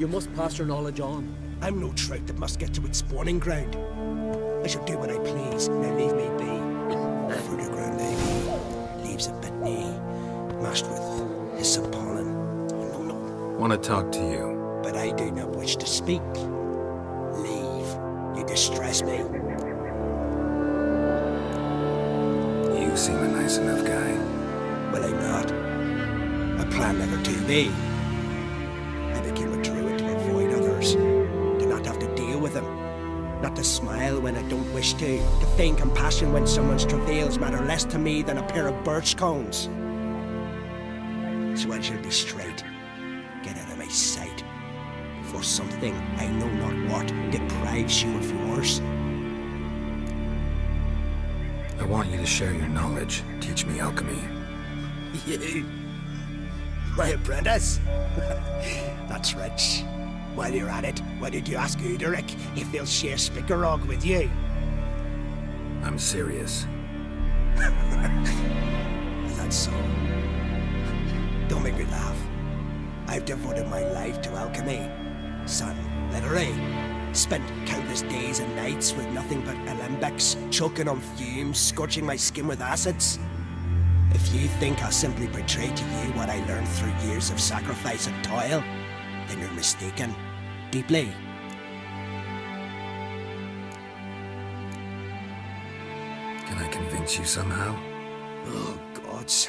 You must pass your knowledge on. I'm no trout that must get to its spawning ground. I shall do what I please, now leave me be. Further ground lady, leaves a bit knee, mashed with hyssop pollen. No, no, Want to talk to you. but I do not wish to speak. Leave. You distress me. You seem a nice enough guy. Well, I'm not. I plan never to be. When I don't wish to, to feign compassion when someone's travails matter less to me than a pair of birch cones. So I shall be straight. Get out of my sight. For something, I know not what, deprives you of yours. I want you to share your knowledge. Teach me alchemy. You? My apprentice? That's rich. While you're at it, why did you ask Udalryk if he'll share Spikeroog with you? I'm serious. Is that so? Don't make me laugh. I've devoted my life to alchemy. Son, literally. Spent countless days and nights with nothing but alembics, choking on fumes, scorching my skin with acids. If you think I'll simply portray to you what I learned through years of sacrifice and toil, then you're mistaken. Deeply. Can I convince you somehow? Oh, gods.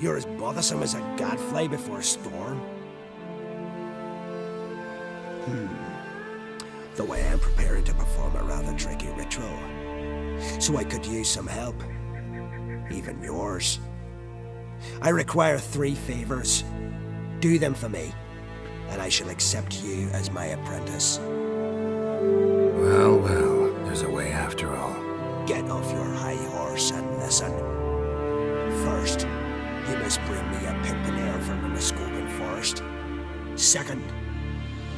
You're as bothersome as a gadfly before a storm. Hmm. Though I am preparing to perform a rather tricky ritual. So I could use some help. Even yours. I require three favors. Do them for me, and I shall accept you as my apprentice. Well, well, there's a way after all. Get off your high horse and listen. First, you must bring me a pimpernel from the Morskogen forest. Second,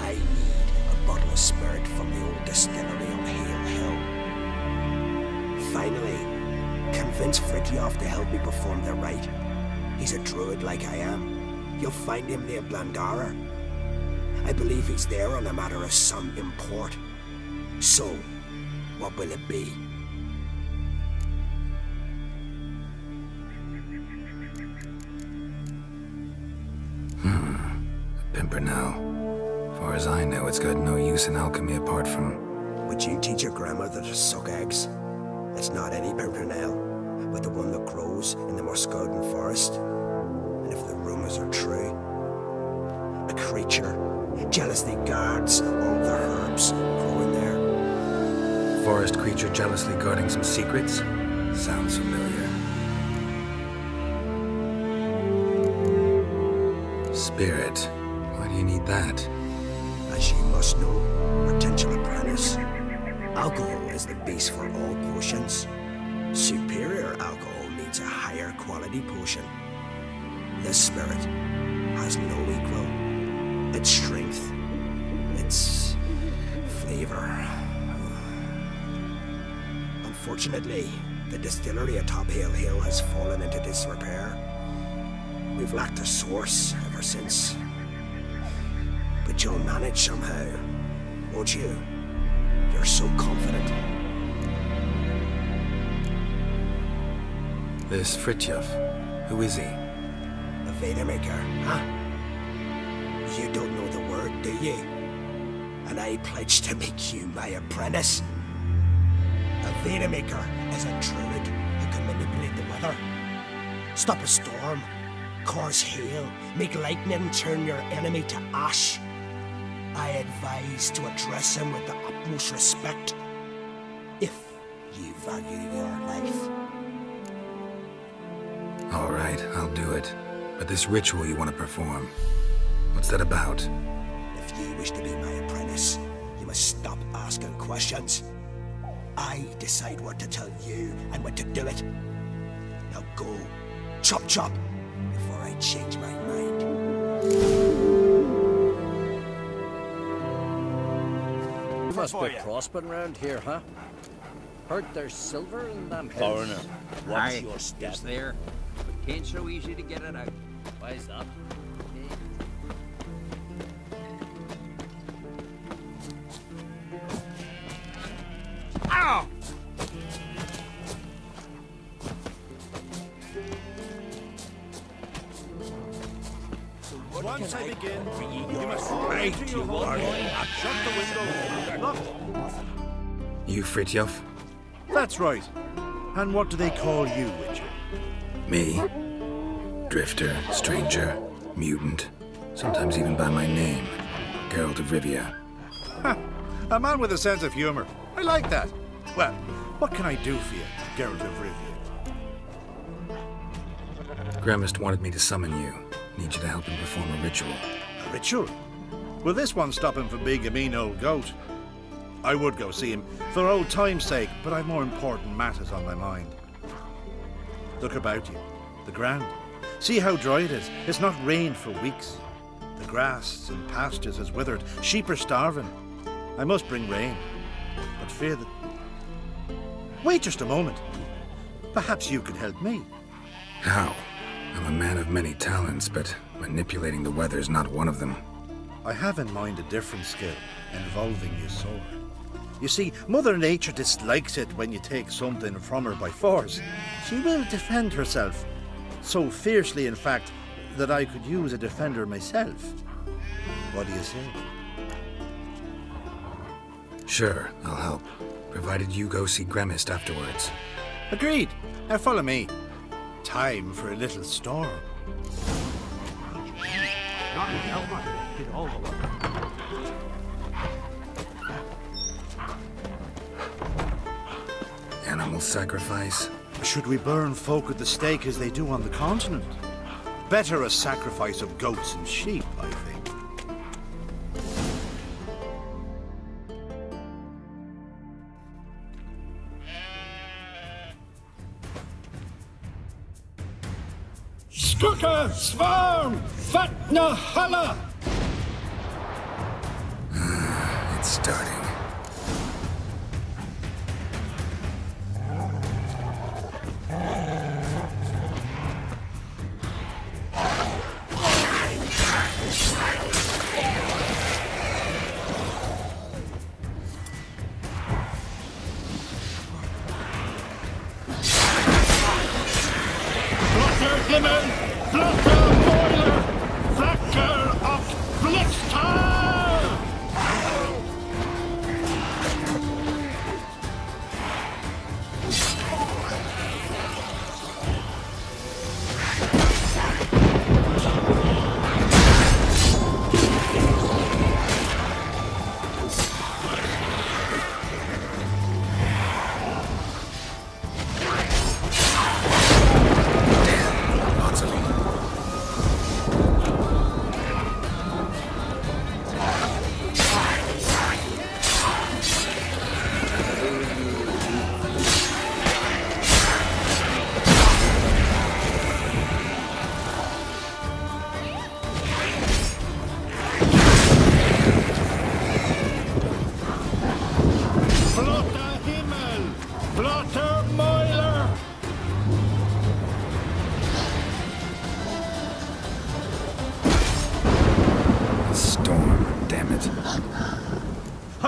I need a bottle of spirit from the old distillery on Hail Hill. Finally, convince Fritjof to help me perform the rite. He's a druid like I am. You'll find him near Blandare. I believe he's there on a matter of some import. So, what will it be? Hmm. Pimpernel. Far as I know, it's got no use in alchemy apart from... Would you teach your grandmother to suck eggs? It's not any pimpernel, but the one that grows in the Morskogen forest. And if the rumors are true, a creature jealously guards all the herbs growing there. Forest creature jealously guarding some secrets? Sounds familiar. Spirit. Why do you need that? As you must know, potential apprentice, alcohol is the base for all potions. Superior alcohol means a higher quality potion. This spirit has no equal. Its strength, its flavor. Unfortunately, the distillery atop Hail Hill has fallen into disrepair. We've lacked a source ever since. But you'll manage somehow, won't you? You're so confident. This Fritjof. Who is he? A vaedermakar, huh? You? And I pledge to make you my apprentice. A vaedermakar is a druid who can manipulate the weather. Stop a storm, cause hail, make lightning turn your enemy to ash. I advise to address him with the utmost respect. If you value your life. All right, I'll do it. But this ritual you want to perform, what's that about? If you wish to be my apprentice, you must stop asking questions. I decide what to tell you and when to do it. Now go, chop chop, before I change my mind. You must be prospering round here, huh? Heard there's silver in them hills. Foreigner, oh, watch Aye, your step. it's there. But can't so easy to get it out. Why is that? Once I begin, you must right to your home. Shut the window. You Fritjof? that's right. And what do they call you, Witcher? Me? Drifter, stranger, mutant, sometimes even by my name. Geralt of Rivia. A man with a sense of humor. I like that. Well, what can I do for you, Geralt of Rivia? Gremist wanted me to summon you. Need you to help him perform a ritual. A ritual? Will this one stop him from being a mean old goat? I would go see him for old time's sake, but I've more important matters on my mind. Look about you. The ground. See how dry it is. It's not rained for weeks. The grass and pastures has withered. Sheep are starving. I must bring rain, but fear that. Wait just a moment. Perhaps you can help me. How? I'm a man of many talents, but manipulating the weather is not one of them. I have in mind a different skill involving your sword. You see, Mother Nature dislikes it when you take something from her by force. She will defend herself. So fiercely, in fact, that I could use a defender myself. What do you say? Sure, I'll help. Provided you go see Gremist afterwards. Agreed. Now follow me. Time for a little storm. Animal sacrifice? Should we burn folk at the stake as they do on the continent? Better a sacrifice of goats and sheep, I think. Svarm Fatna Hala! It's starting.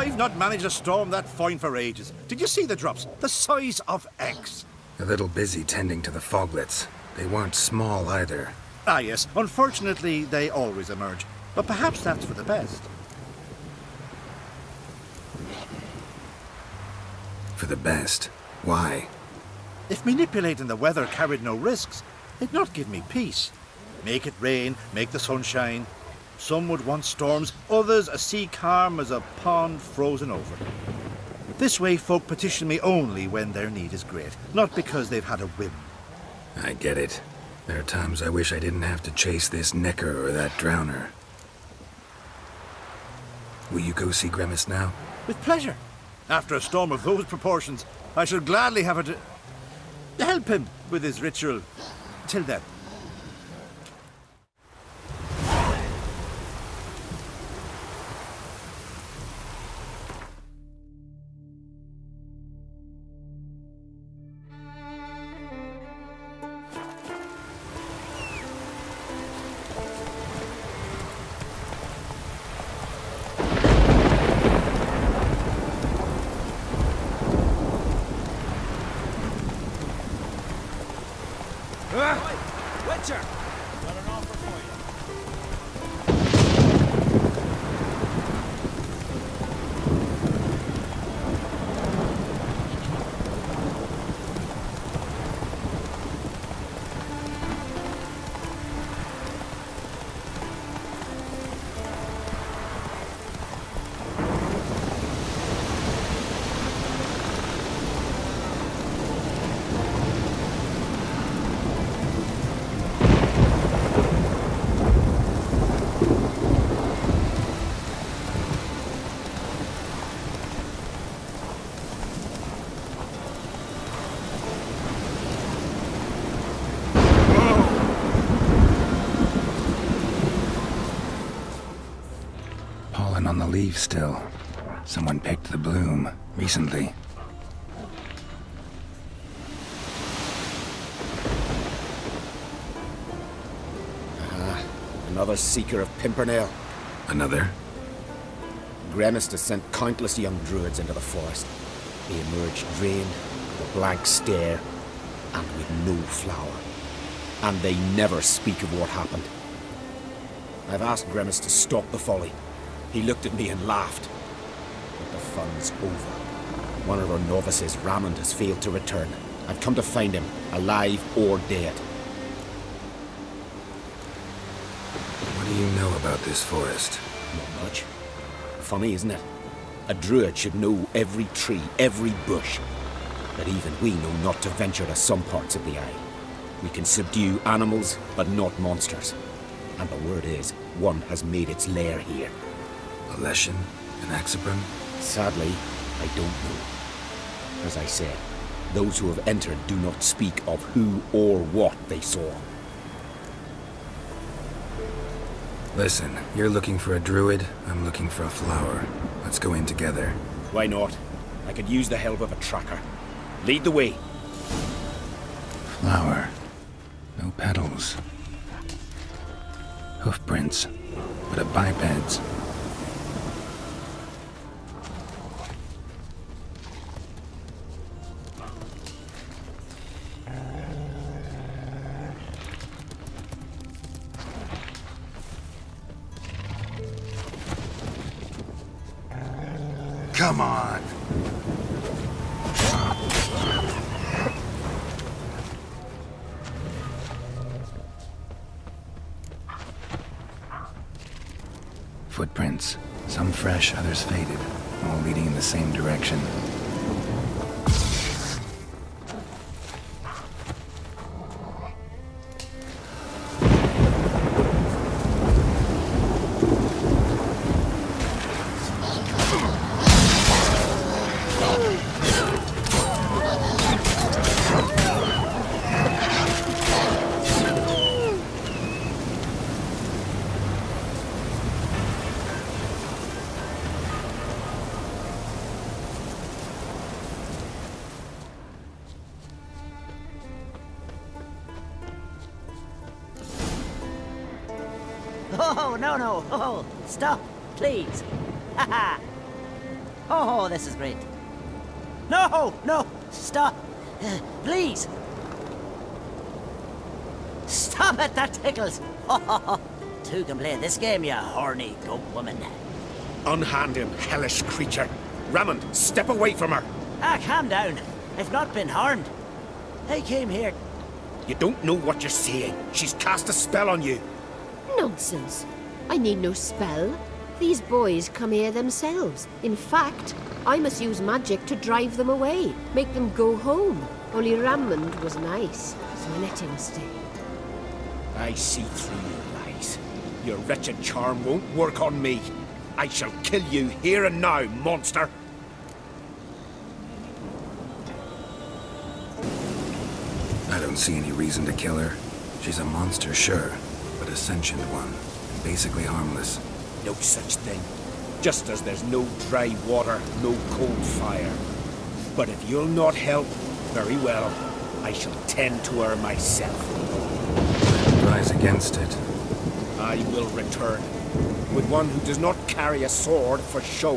I've not managed a storm that fine for ages. Did you see the drops? The size of eggs. A little busy tending to the foglets. They weren't small either. Ah, yes. Unfortunately, they always emerge. But perhaps that's for the best. For the best. Why? If manipulating the weather carried no risks, it'd not give me peace. Make it rain, make the sun shine. Some would want storms, others a sea calm as a pond frozen over. This way, folk petition me only when their need is great, not because they've had a whim. I get it. There are times I wish I didn't have to chase this necker or that drowner. Will you go see Gremist now? With pleasure. After a storm of those proportions, I shall gladly have it to help him with his ritual. Till then. Leaves still. Someone picked the bloom recently. Uh-huh. Another seeker of Pimpernel. Another? Gremist has sent countless young druids into the forest. They emerge drained, with a blank stare, and with no flower. And they never speak of what happened. I've asked Gremist to stop the folly. He looked at me and laughed. But the fun's over. One of our novices, Ramond, has failed to return. I've come to find him, alive or dead. What do you know about this forest? Not much. Funny, isn't it? A druid should know every tree, every bush. But even we know not to venture to some parts of the Eye. We can subdue animals, but not monsters. And the word is, one has made its lair here. A Leshen? An Axabrum? Sadly, I don't know. As I said, those who have entered do not speak of who or what they saw. Listen, you're looking for a druid, I'm looking for a flower. Let's go in together. Why not? I could use the help of a tracker. Lead the way. Flower. No petals. Hoofprints, but a biped's. Others faded. All leading in the same direction. This is great. No, no, stop. Please. Stop it, that tickles. Two can play this game, you horny goat woman. Unhand him, hellish creature. Ramond, step away from her. Ah, calm down. I've not been harmed. I came here. You don't know what you're saying. She's cast a spell on you. Nonsense. I need no spell. These boys come here themselves. In fact, I must use magic to drive them away, make them go home. Only Ramond was nice, so I let him stay. I see through your lies. Your wretched charm won't work on me. I shall kill you here and now, monster. I don't see any reason to kill her. She's a monster, sure, but a sentient one, and basically harmless. No such thing. Just as there's no dry water, no cold fire. But if you'll not help, very well. I shall tend to her myself. Rise against it. I will return. With one who does not carry a sword for show.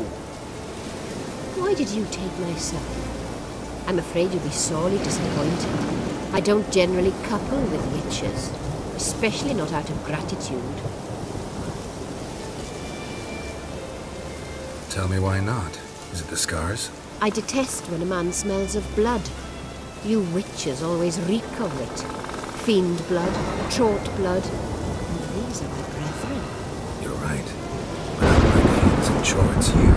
Why did you take my son? I'm afraid you'll be sorely disappointed. I don't generally couple with witches, especially not out of gratitude. Tell me why not. Is it the scars? I detest when a man smells of blood. You witches always reek of it. Fiend blood, chort blood, and these are my brethren. You're right. But unlike fiends and chorts, you...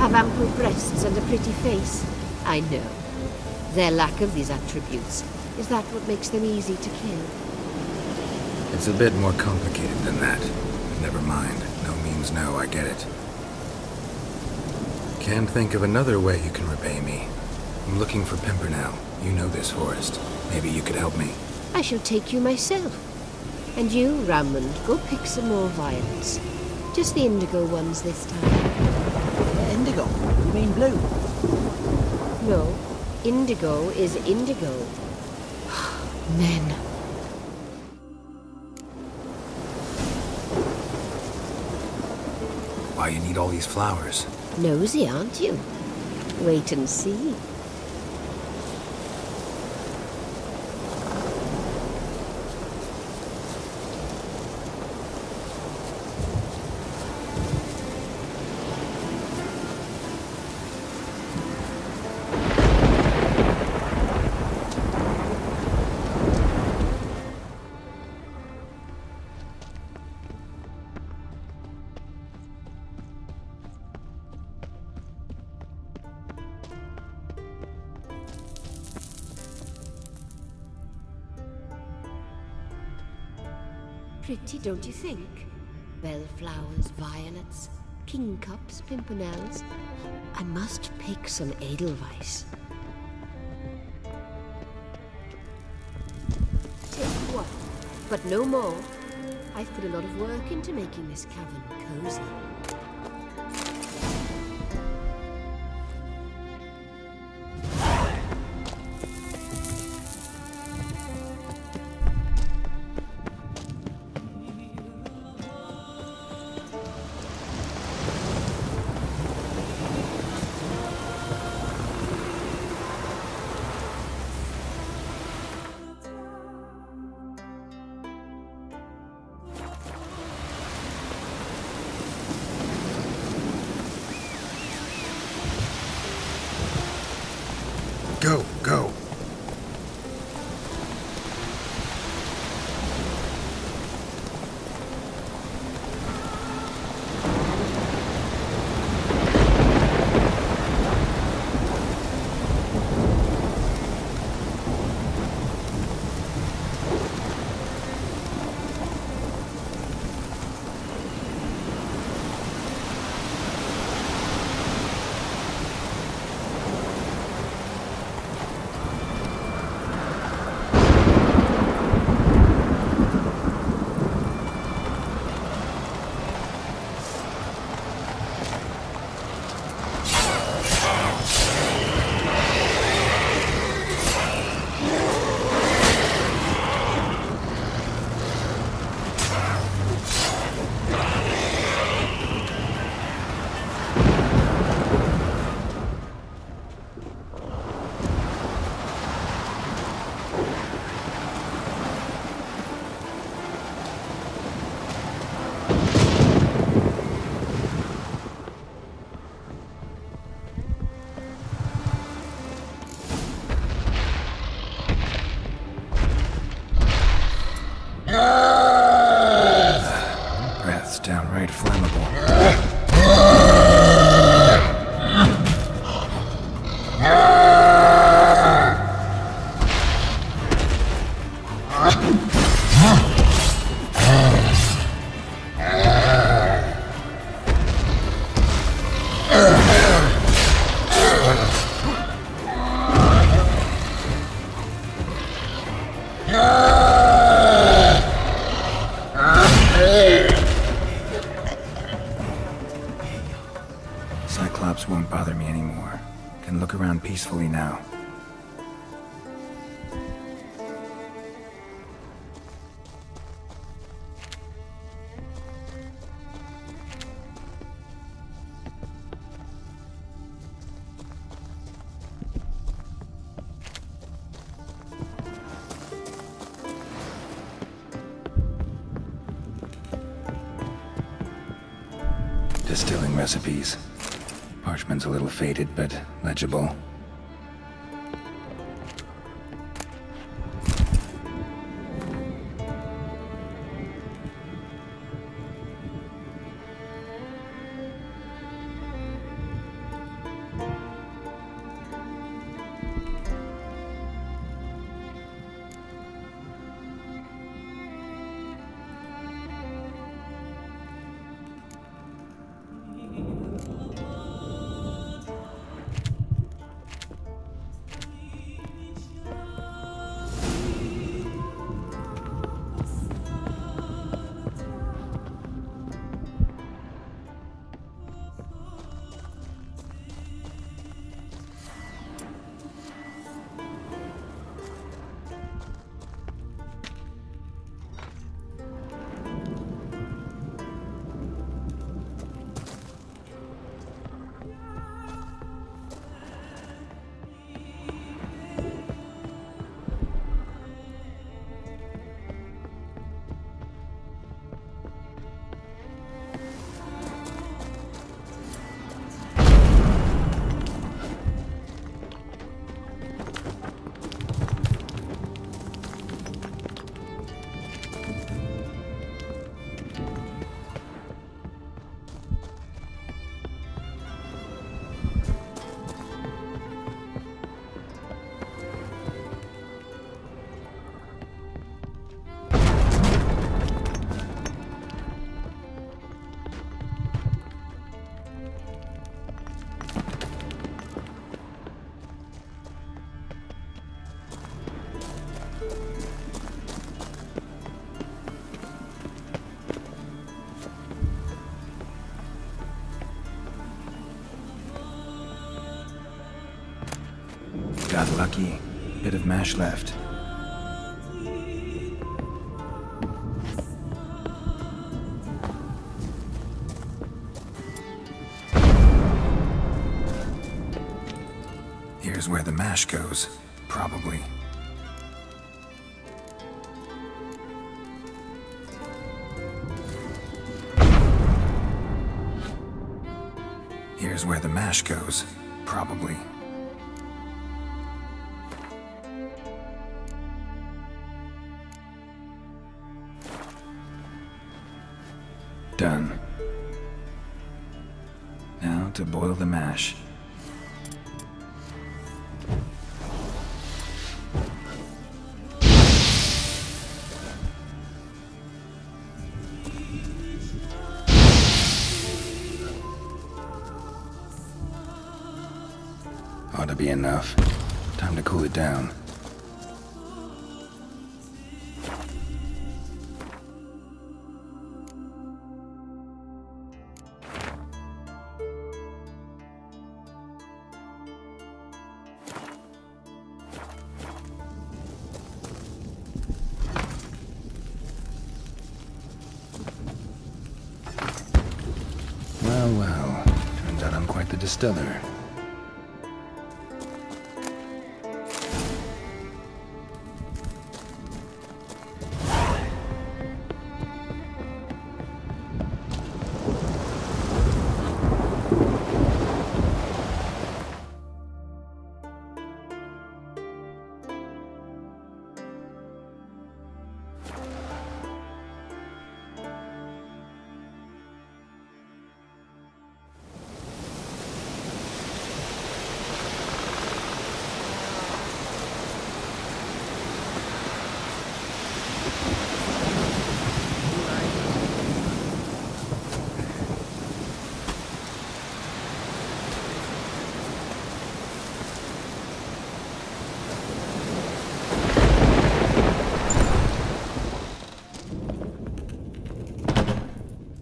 Have ample breasts and a pretty face. I know. Their lack of these attributes is that what makes them easy to kill? It's a bit more complicated than that. Never mind. No means no, I get it. Can't think of another way you can repay me. I'm looking for Pimpernel. You know this forest. Maybe you could help me. I shall take you myself. And you, Ramond, go pick some more violets. Just the indigo ones this time. Indigo? You mean blue? No, indigo is indigo. Men. Why you need all these flowers? Nosy, aren't you? Wait and see. Pretty, don't you think? Bellflowers, violets, kingcups, pimpernels. I must pick some edelweiss. Take one, but no more. I've put a lot of work into making this cavern cozy. Recipes. Parchment's a little faded, but legible. Lucky. Bit of mash left. Here's where the mash goes. Probably. Here's where the mash goes. Probably. Done. Now to boil the mash. Ought to be enough. Time to cool it down. Distiller.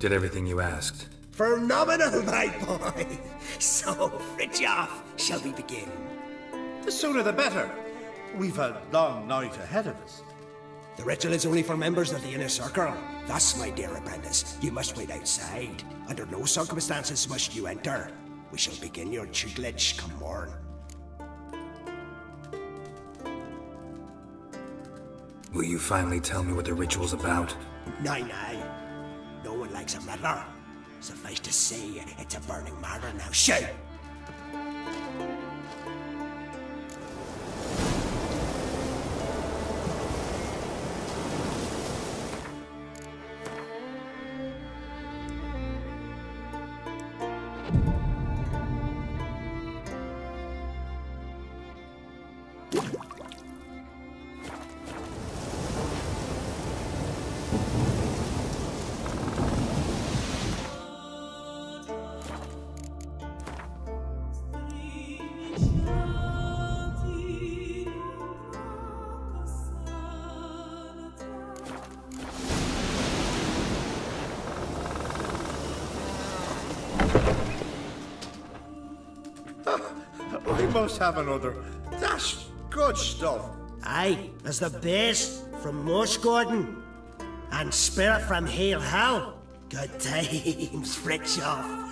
Did everything you asked. Phenomenal, my boy. So, Fritjof, shall we begin? The sooner the better. We've a long night ahead of us. The ritual is only for members of the inner circle. Thus, my dear apprentice, you must wait outside. Under no circumstances must you enter. We shall begin your tutelage come morn. Will you finally tell me what the ritual's about? Nay, nay. No one likes a meddler. Suffice to say, it's a burning matter now. Shoot! Must have another. That's good stuff. Aye, there's the best from Moss Gordon. And Spirit from Hale Hell. Good times, Frickshaw.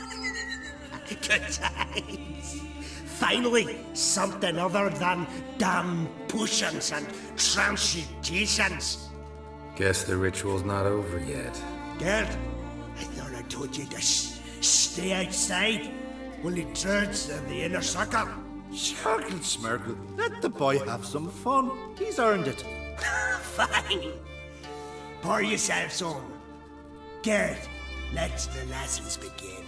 Good times. Finally, something other than damn potions and transmutations. Guess the ritual's not over yet. Gert, I thought I told you to s- stay outside. Only turds of the inner circle. Sharkle Smirkle, let the boy have some fun. He's earned it. Fine. Pour yourselves home. Gert, let the lessons begin.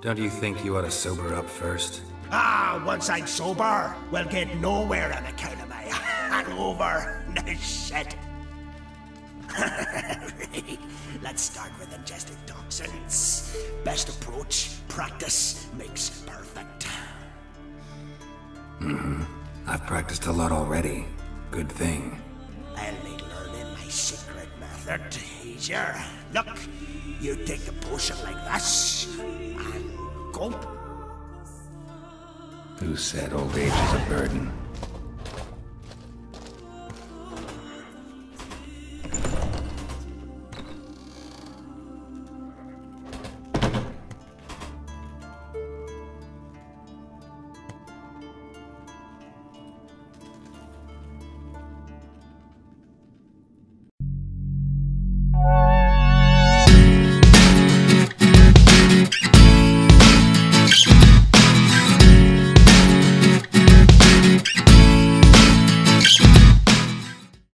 Don't you think you ought to sober up first? Ah, once I'm sober, we'll get nowhere on account of my hangover. No shit. Let's start with ingesting toxins. Best approach, practice makes perfect. Mm-hmm. I've practiced a lot already. Good thing. I'll make learning my secret method easier. Look, you take the potion like this, and gulp. Who said old age is a burden?